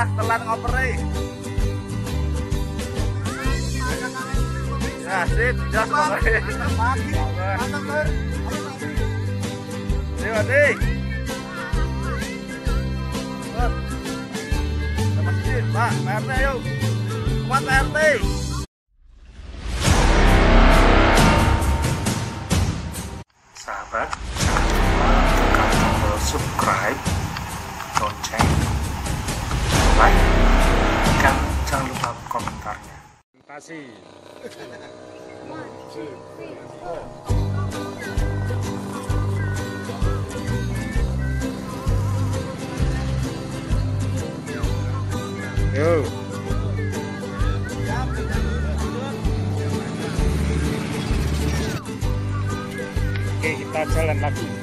lah telan ngopere. Ya, sip, jas. Ayo, Adi. Cepat. Sama sini, Pak, Pak RT yuk. Kuat Pak RT. sahabat jangan lupa tekan tombol subscribe lonceng like dan jangan lupa komentarnya terima kasih Yo. Oke, kita jalan lagi.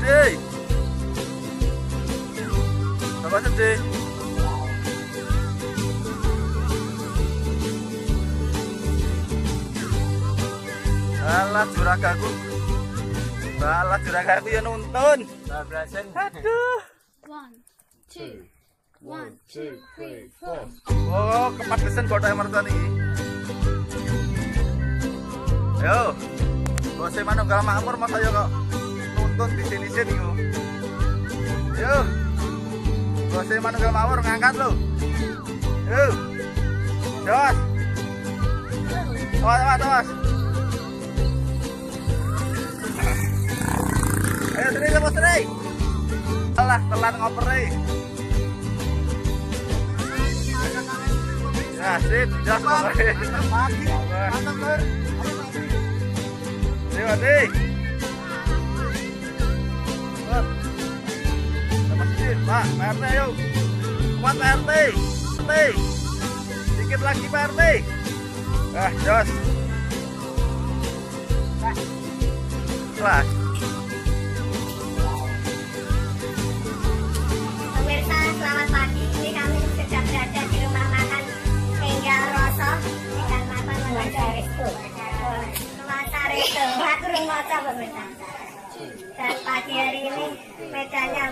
Ayo, Di. Bapak sedih. Alah juragaku. Alah juragaku ya nuntun. Bablasan. Aduh. One, two, one, two, three, four. Oh, kepadesan mertua nih. Ayo. Bose manunggal makmur masa ya kok nuntun di sini sini yo. Manunggal makmur ngangkat lo. Ayo. Jos. Awas, awas, awas. Ayo sini sama sini. Alah, telat ngoper nih. Ya, sip, jos ngoper. Mantap. Nih, nih. Pak. Pak. Pak RT, yuk. Kuat, Pak RT. RT. Dikit lagi, Pak. Ah, jos. Lah. Pemirsa, selamat pagi. Ini kami sedang berada di rumah makan Tinggal Roso dengan makan Nuansa Resto. Nuansa Resto, aku rumah pemirsa. Dan pagi hari ini medannya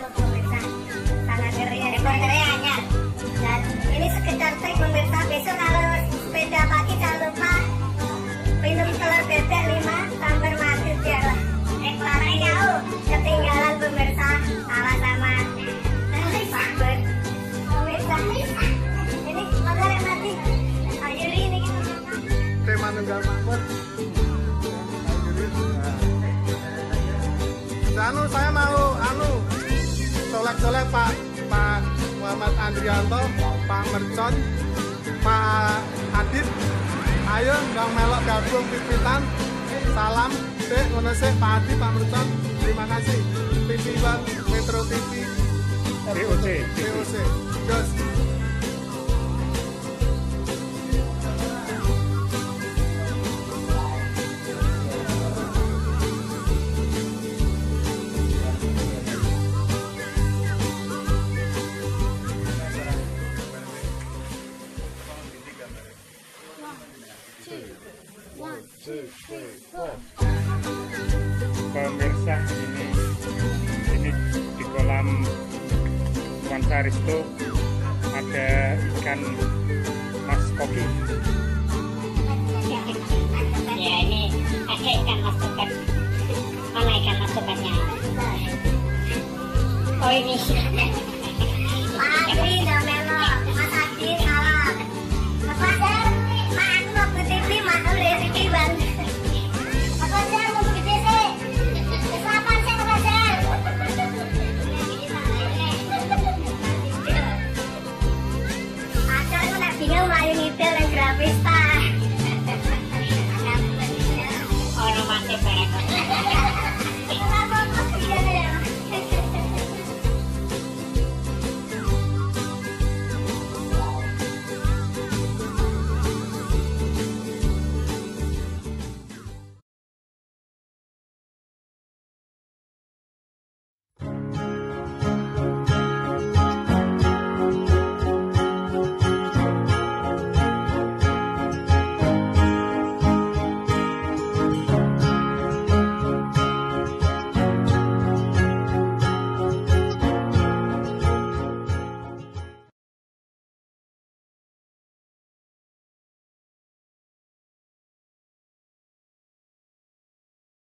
Anu saya mau anu colek-colek Pak Pak Muhammad Andrianto, Pak Mercon, Pak Adit. Ayo nggak melok gabung pipitan. Salam, sih ngono Pak Adit, Pak Mercon. Terima kasih. TV One, Metro TV, VOC. VOC. Jos. Nuansa Resto ada ikan mas koki. Ya ini ada ikan masukan. Mana ikan masukannya? Oh ini